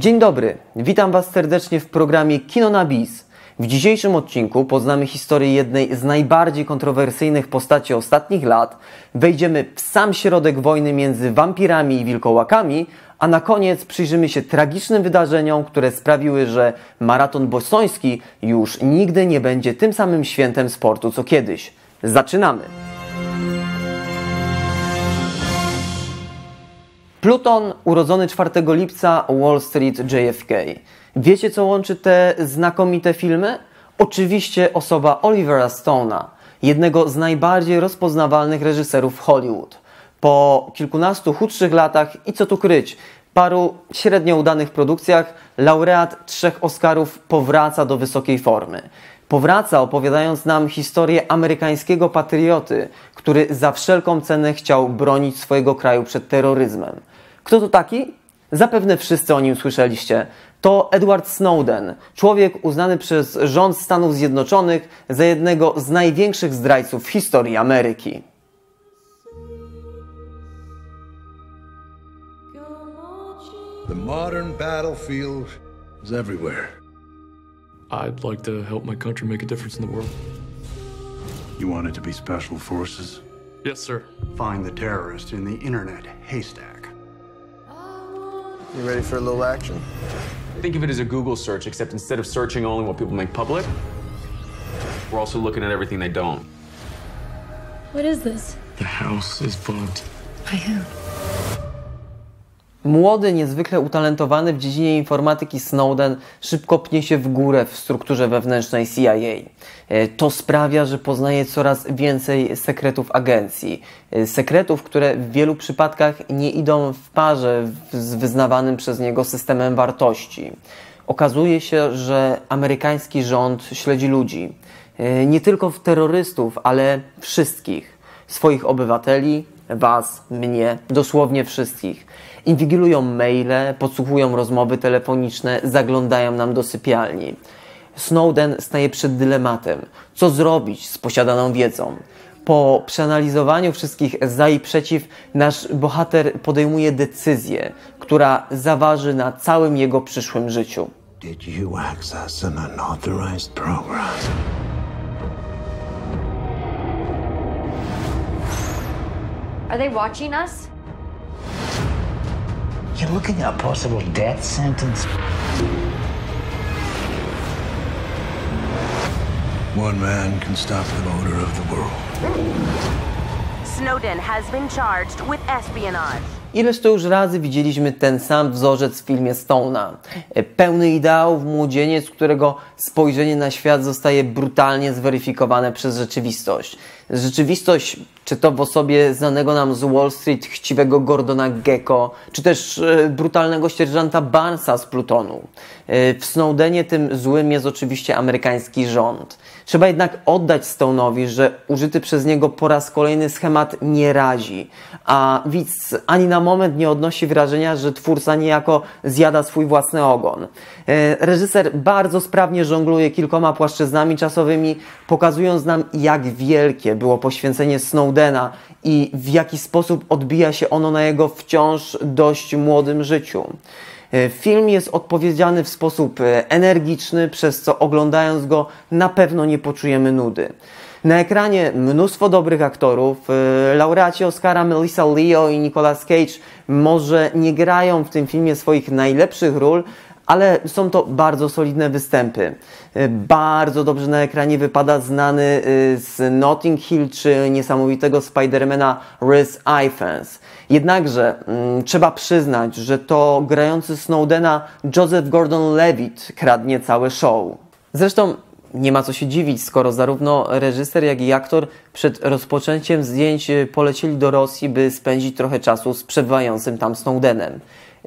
Dzień dobry, witam Was serdecznie w programie Kino na Bis. W dzisiejszym odcinku poznamy historię jednej z najbardziej kontrowersyjnych postaci ostatnich lat, wejdziemy w sam środek wojny między wampirami i wilkołakami, a na koniec przyjrzymy się tragicznym wydarzeniom, które sprawiły, że maraton bostoński już nigdy nie będzie tym samym świętem sportu co kiedyś. Zaczynamy! Pluton, urodzony 4 lipca, Wall Street, JFK. Wiecie, co łączy te znakomite filmy? Oczywiście osoba Olivera Stone'a, jednego z najbardziej rozpoznawalnych reżyserów Hollywood. Po kilkunastu chudszych latach i co tu kryć, paru średnio udanych produkcjach, laureat trzech Oscarów powraca do wysokiej formy. Powraca opowiadając nam historię amerykańskiego patrioty, który za wszelką cenę chciał bronić swojego kraju przed terroryzmem. Kto to taki? Zapewne wszyscy o nim słyszeliście. To Edward Snowden, człowiek uznany przez rząd Stanów Zjednoczonych za jednego z największych zdrajców w historii Ameryki. The modern battlefield is everywhere. I'd like to help my country make a difference in the world. You want it to be special forces? Yes, sir. Find the terrorist in the internet haystack. You ready for a little action? Think of it as a Google search, except instead of searching only what people make public, we're also looking at everything they don't. What is this? The house is bugged. By who? Młody, niezwykle utalentowany w dziedzinie informatyki Snowden szybko pnie się w górę w strukturze wewnętrznej CIA. E, To sprawia, że poznaje coraz więcej sekretów agencji. E, Sekretów, które w wielu przypadkach nie idą w parze z wyznawanym przez niego systemem wartości. Okazuje się, że amerykański rząd śledzi ludzi. E, Nie tylko terrorystów, ale wszystkich. Swoich obywateli, was, mnie, dosłownie wszystkich. Inwigilują maile, podsłuchują rozmowy telefoniczne, zaglądają nam do sypialni. Snowden staje przed dylematem, co zrobić z posiadaną wiedzą. Po przeanalizowaniu wszystkich za i przeciw, nasz bohater podejmuje decyzję, która zaważy na całym jego przyszłym życiu. Did you access an unauthorized program? Are they watching us? You're looking at a possible death sentence. One man can stop the motor of the world. Snowden has been charged with espionage. Ileż to już razy widzieliśmy ten sam wzorzec w filmie Stone'a. E, Pełny ideałów młodzieniec, którego spojrzenie na świat zostaje brutalnie zweryfikowane przez rzeczywistość. Rzeczywistość, czy to w osobie znanego nam z Wall Street chciwego Gordona Gecko, czy też e, brutalnego sierżanta Barnesa z Plutonu. E, W Snowdenie tym złym jest oczywiście amerykański rząd. Trzeba jednak oddać Stone'owi, że użyty przez niego po raz kolejny schemat nie razi, a widz ani na moment nie odnosi wrażenia, że twórca niejako zjada swój własny ogon. E, Reżyser bardzo sprawnie żongluje kilkoma płaszczyznami czasowymi, pokazując nam, jak wielkie było poświęcenie Snowdena i w jaki sposób odbija się ono na jego wciąż dość młodym życiu. E, Film jest odpowiedziany w sposób e, energiczny, przez co oglądając go na pewno nie poczujemy nudy. Na ekranie mnóstwo dobrych aktorów. e, Laureaci Oscara Melissa Leo i Nicolas Cage może nie grają w tym filmie swoich najlepszych ról, ale są to bardzo solidne występy. E, Bardzo dobrze na ekranie wypada znany e, z Notting Hill czy niesamowitego Spidermana Rhys Ifans. Jednakże mm, trzeba przyznać, że to grający Snowdena Joseph Gordon-Levitt kradnie całe show. Zresztą nie ma co się dziwić, skoro zarówno reżyser, jak i aktor przed rozpoczęciem zdjęć e, polecieli do Rosji, by spędzić trochę czasu z przebywającym tam Snowdenem.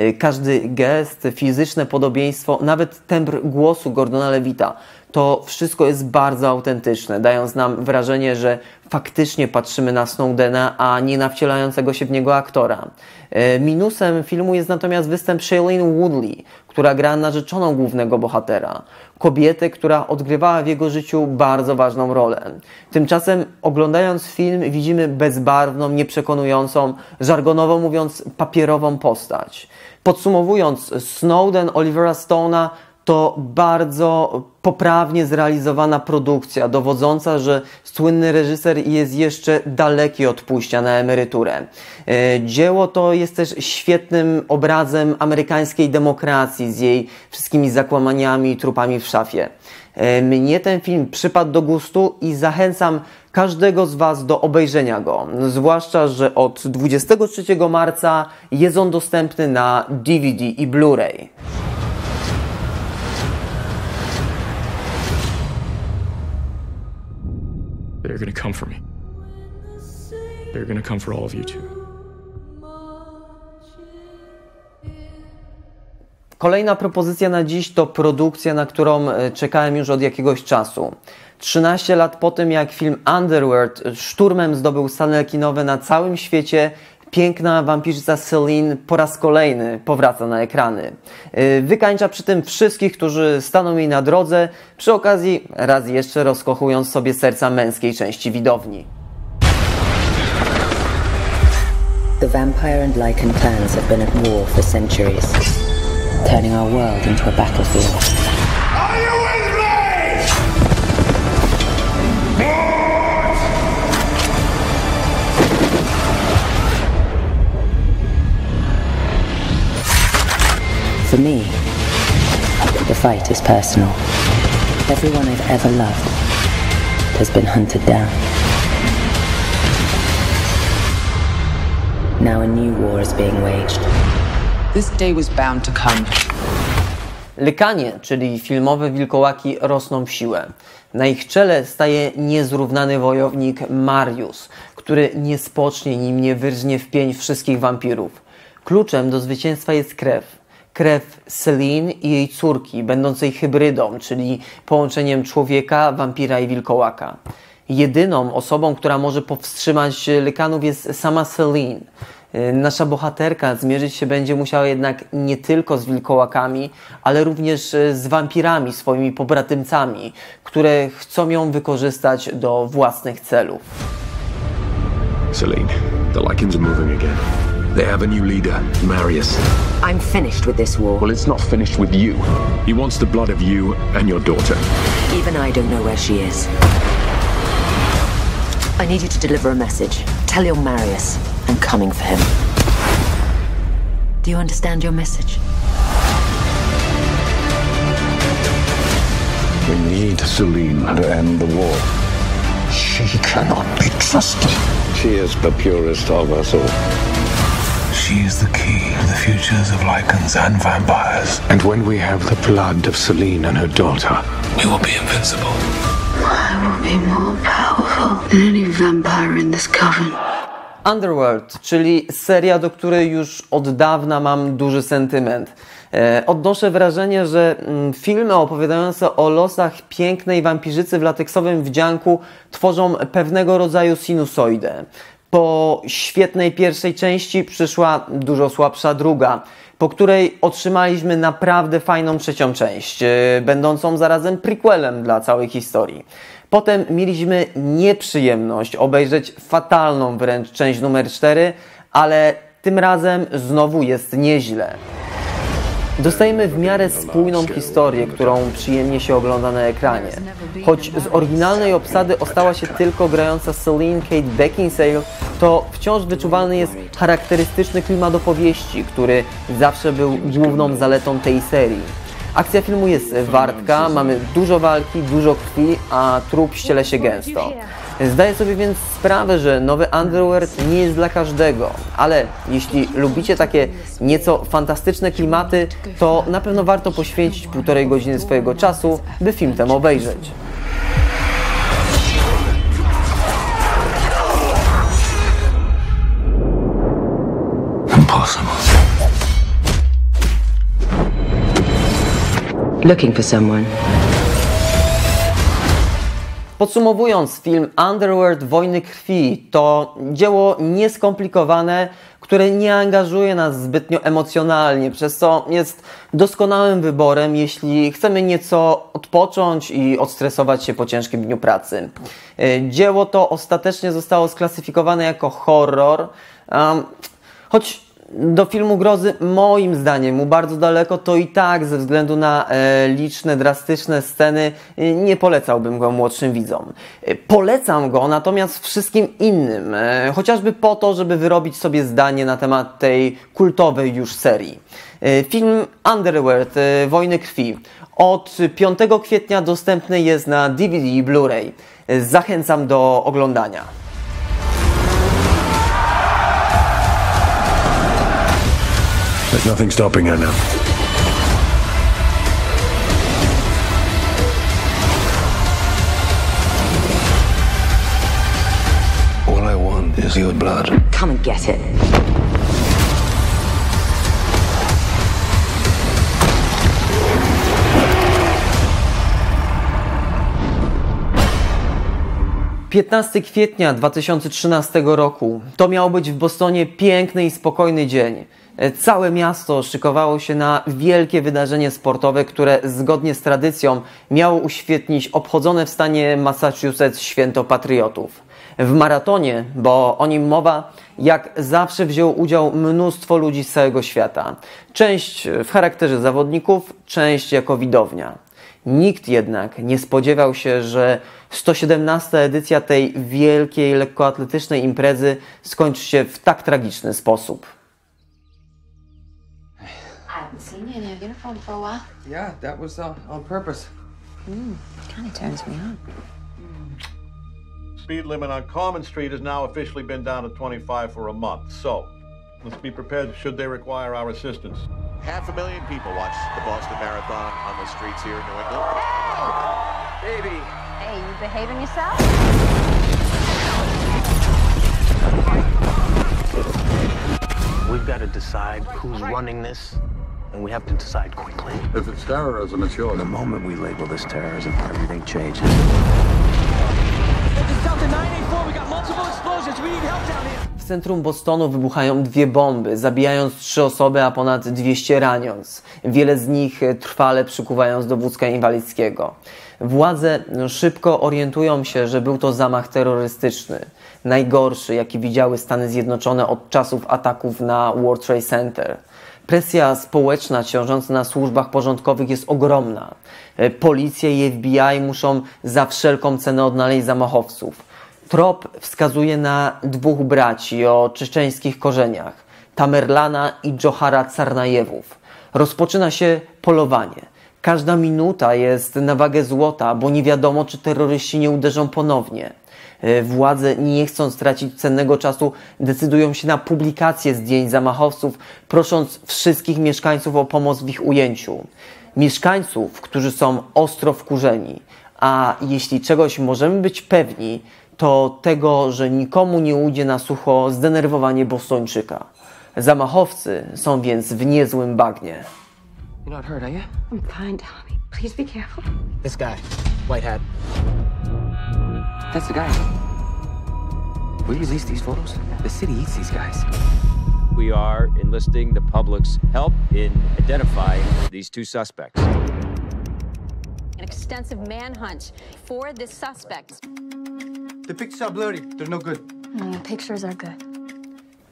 E, Każdy gest, fizyczne podobieństwo, nawet tembr głosu Gordona Levita, to wszystko jest bardzo autentyczne, dając nam wrażenie, że faktycznie patrzymy na Snowdena, a nie na wcielającego się w niego aktora. E, minusem filmu jest natomiast występ Shailene Woodley, która gra narzeczoną głównego bohatera. Kobietę, która odgrywała w jego życiu bardzo ważną rolę. Tymczasem oglądając film widzimy bezbarwną, nieprzekonującą, żargonowo mówiąc papierową postać. Podsumowując, Snowden Olivera Stone'a to bardzo poprawnie zrealizowana produkcja, dowodząca, że słynny reżyser jest jeszcze daleki od pójścia na emeryturę. E, dzieło to jest też świetnym obrazem amerykańskiej demokracji z jej wszystkimi zakłamaniami i trupami w szafie. E, mnie ten film przypadł do gustu i zachęcam każdego z Was do obejrzenia go. Zwłaszcza, że od 23 marca jest on dostępny na DVD i Blu-ray. They're gonna come for me. They're gonna come for all of you too. Kolejna propozycja na dziś to produkcja, na którą e, czekałem już od jakiegoś czasu. 13 lat po tym, jak film Underworld szturmem zdobył sale kinowe na całym świecie, piękna wampirzyca Celine po raz kolejny powraca na ekrany. E, wykańcza przy tym wszystkich, którzy staną jej na drodze, przy okazji raz jeszcze rozkochując sobie serca męskiej części widowni. The vampire and lichen clans have been at war for centuries, turning our world into a battlefield. Me, the fight is personal. Everyone I've ever loved has been hunted down. Now a new war is being waged. This day was bound to come. Lykanie, czyli filmowe wilkołaki, rosną w siłę. Na ich czele staje niezrównany wojownik Marius, który niespocznie nim nie wyrżnie w pień wszystkich wampirów. Kluczem do zwycięstwa jest krew. Krew Celine i jej córki, będącej hybrydą, czyli połączeniem człowieka, wampira i wilkołaka. Jedyną osobą, która może powstrzymać lykanów jest sama Celine. Nasza bohaterka zmierzyć się będzie musiała jednak nie tylko z wilkołakami, ale również z wampirami, swoimi pobratymcami, które chcą ją wykorzystać do własnych celów. Celine, the Lycans are moving again. They have a new leader, Marius. I'm finished with this war. Well, it's not finished with you. He wants the blood of you and your daughter. Even I don't know where she is. I need you to deliver a message. Tell your Marius I'm coming for him. Do you understand your message? We need Celine to end the war. She cannot be trusted. She is the purest of us all. She is the key to the futures of lichens and vampires. And when we have the blood of Celine and her daughter, we will be invincible. I will be more powerful than any vampire in this coven. Underworld, czyli seria, do której już od dawna mam duży sentyment. E, odnoszę wrażenie, że mm, filmy opowiadające o losach pięknej wampirzycy w lateksowym wdzianku tworzą pewnego rodzaju sinusoidę. Po świetnej pierwszej części przyszła dużo słabsza druga, po której otrzymaliśmy naprawdę fajną trzecią część, e, będącą zarazem prequelem dla całej historii. Potem mieliśmy nieprzyjemność obejrzeć fatalną wręcz część numer 4, ale tym razem znowu jest nieźle. Dostajemy w miarę spójną historię, którą przyjemnie się ogląda na ekranie. Choć z oryginalnej obsady ostała się tylko grająca Celine Kate Beckinsale, to wciąż wyczuwalny jest charakterystyczny klimat opowieści, który zawsze był główną zaletą tej serii. Akcja filmu jest wartka, mamy dużo walki, dużo krwi, a trup ściele się gęsto. Zdaję sobie więc sprawę, że nowy Underworld nie jest dla każdego, ale jeśli lubicie takie nieco fantastyczne klimaty, to na pewno warto poświęcić półtorej godziny swojego czasu, by film ten obejrzeć. Impossible. Looking for someone. Podsumowując, film Underworld Wojny Krwi to dzieło nieskomplikowane, które nie angażuje nas zbytnio emocjonalnie, przez co jest doskonałym wyborem, jeśli chcemy nieco odpocząć i odstresować się po ciężkim dniu pracy. E, dzieło to ostatecznie zostało sklasyfikowane jako horror, choć do filmu grozy moim zdaniem mu bardzo daleko, to i tak ze względu na e, liczne, drastyczne sceny e, nie polecałbym go młodszym widzom. E, polecam go natomiast wszystkim innym, e, chociażby po to, żeby wyrobić sobie zdanie na temat tej kultowej już serii. E, film Underworld, e, Wojny Krwi od 5 kwietnia dostępny jest na DVD i Blu-ray. Zachęcam do oglądania. There's nothing stopping her now. All I want is your blood. Come and get it. – 15 kwietnia 2013 roku. To miał być w Bostonie piękny i spokojny dzień. Całe miasto szykowało się na wielkie wydarzenie sportowe, które zgodnie z tradycją miało uświetnić obchodzone w stanie Massachusetts święto patriotów. W maratonie, bo o nim mowa, jak zawsze wzięło udział mnóstwo ludzi z całego świata. Część w charakterze zawodników, część jako widownia. Nikt jednak nie spodziewał się, że 117. edycja tej wielkiej lekkoatletycznej imprezy skończy się w tak tragiczny sposób. seen you in your uniform for a while. Yeah, that was uh, on purpose. Mm, kind of turns me on. Speed limit on Common Street has now officially been down to 25 for a month. So, let's be prepared should they require our assistance. Half a million people watch the Boston Marathon on the streets here in New England. Hey! Baby. Hey, you behaving yourself? We've got to decide who's running this, and we have to decide quickly. If it's terrorism, it's yours. The moment we label this terrorism, everything changes. It's Delta 984. We got multiple explosions. We need help down here. Centrum Bostonu wybuchają dwie bomby, zabijając trzy osoby, a ponad 200 raniąc. Wiele z nich trwale przykuwając do wózka inwalidzkiego. Władze szybko orientują się, że był to zamach terrorystyczny. Najgorszy, jaki widziały Stany Zjednoczone od czasów ataków na World Trade Center. Presja społeczna ciążąca na służbach porządkowych jest ogromna. Policja i FBI muszą za wszelką cenę odnaleźć zamachowców. Trop wskazuje na dwóch braci o czeczeńskich korzeniach, Tamerlana i Johara Carnajewów. Rozpoczyna się polowanie. Każda minuta jest na wagę złota, bo nie wiadomo, czy terroryści nie uderzą ponownie. Władze, nie chcąc stracić cennego czasu, decydują się na publikację zdjęć zamachowców, prosząc wszystkich mieszkańców o pomoc w ich ujęciu. Mieszkańców, którzy są ostro wkurzeni. A jeśli czegoś możemy być pewni, to tego, że nikomu nie ujdzie na sucho zdenerwowanie Bostończyka. Zamachowcy są więc w niezłym bagnie. You're not hurt, are you? I'm fine, Tommy. Please be careful. This guy, white hat. That's the guy. We release these photos. The city eats these guys. We are enlisting the public's help in identifying these two suspects. An extensive manhunt for this suspect. The pictures are blurry. They're no good. Mm, pictures are good.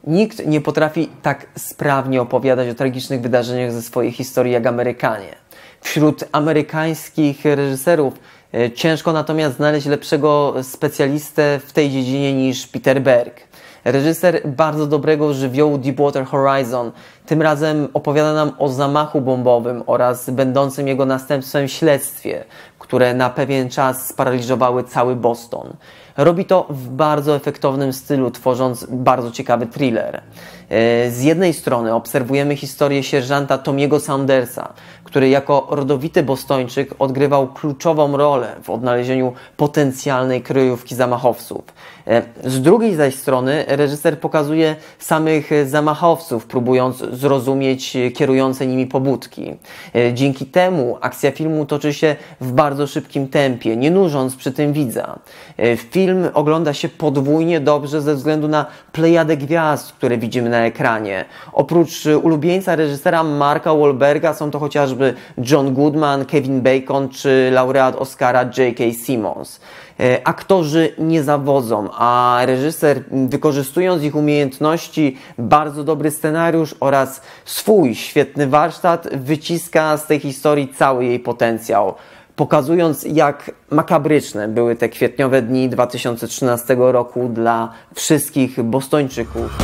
Nikt nie potrafi tak sprawnie opowiadać o tragicznych wydarzeniach ze swojej historii jak Amerykanie. Wśród amerykańskich reżyserów e, ciężko natomiast znaleźć lepszego specjalistę w tej dziedzinie niż Peter Berg. Reżyser bardzo dobrego żywiołu Deepwater Horizon tym razem opowiada nam o zamachu bombowym oraz będącym jego następstwem śledztwie, które na pewien czas sparaliżowały cały Boston. Robi to w bardzo efektownym stylu, tworząc bardzo ciekawy thriller. E, Z jednej strony obserwujemy historię sierżanta Tomiego Saundersa, który jako rodowity bostończyk odgrywał kluczową rolę w odnalezieniu potencjalnej kryjówki zamachowców. E, Z drugiej zaś strony reżyser pokazuje samych zamachowców, próbując zrozumieć kierujące nimi pobudki. E, dzięki temu akcja filmu toczy się w bardzo szybkim tempie, nie nużąc przy tym widza. Film ogląda się podwójnie dobrze ze względu na plejadę gwiazd, które widzimy na ekranie. Oprócz ulubieńca reżysera Marka Wahlberga są to chociażby John Goodman, Kevin Bacon czy laureat Oscara J.K. Simmons. E, aktorzy nie zawodzą, a reżyser, wykorzystując ich umiejętności, bardzo dobry scenariusz oraz swój świetny warsztat, wyciska z tej historii cały jej potencjał pokazując jak makabryczne były te kwietniowe dni 2013 roku dla wszystkich Bostończyków.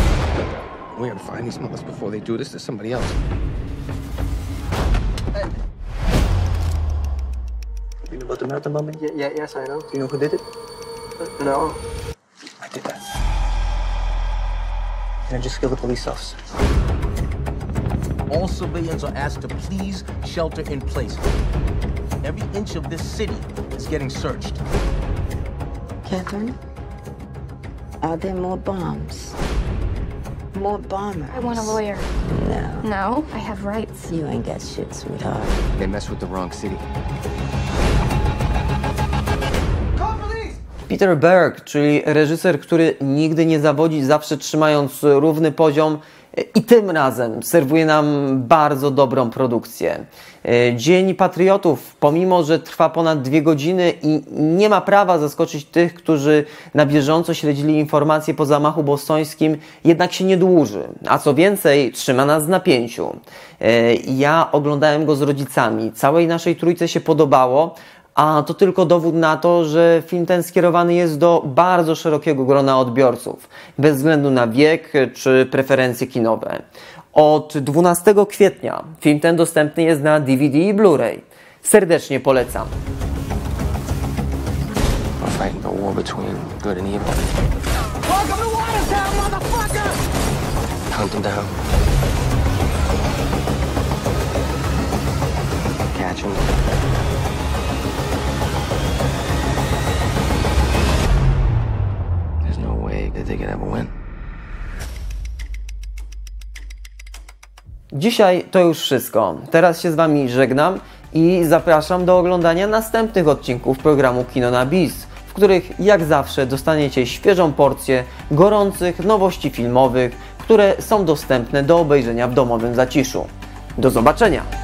We gotta find these mothers before they do this to somebody else. You know about the marathon bombing? Yeah, yeah, yes, I know. Do you know who did it? No. I did that. And I just killed a police officer. All civilians are asked to please shelter in place. Every inch of this city is getting searched. Catherine, are there more bombs? More bombers? I want a lawyer. No. No, I have rights. You ain't got shit, sweetheart. They messed with the wrong city. Peter Berg, czyli reżyser, który nigdy nie zawodzi, zawsze trzymając równy poziom, i tym razem serwuje nam bardzo dobrą produkcję. Dzień Patriotów, pomimo że trwa ponad dwie godziny i nie ma prawa zaskoczyć tych, którzy na bieżąco śledzili informacje po zamachu bostońskim, jednak się nie dłuży. A co więcej, trzyma nas w napięciu. Ja oglądałem go z rodzicami. Całej naszej trójce się podobało, a to tylko dowód na to, że film ten skierowany jest do bardzo szerokiego grona odbiorców, bez względu na wiek czy preferencje kinowe. Od 12 kwietnia film ten dostępny jest na DVD i Blu-ray. Serdecznie polecam. We're fighting that they could win. Dzisiaj to już wszystko. Teraz się z Wami żegnam i zapraszam do oglądania następnych odcinków programu Kino na Bis, w których jak zawsze dostaniecie świeżą porcję gorących nowości filmowych, które są dostępne do obejrzenia w domowym zaciszu. Do zobaczenia!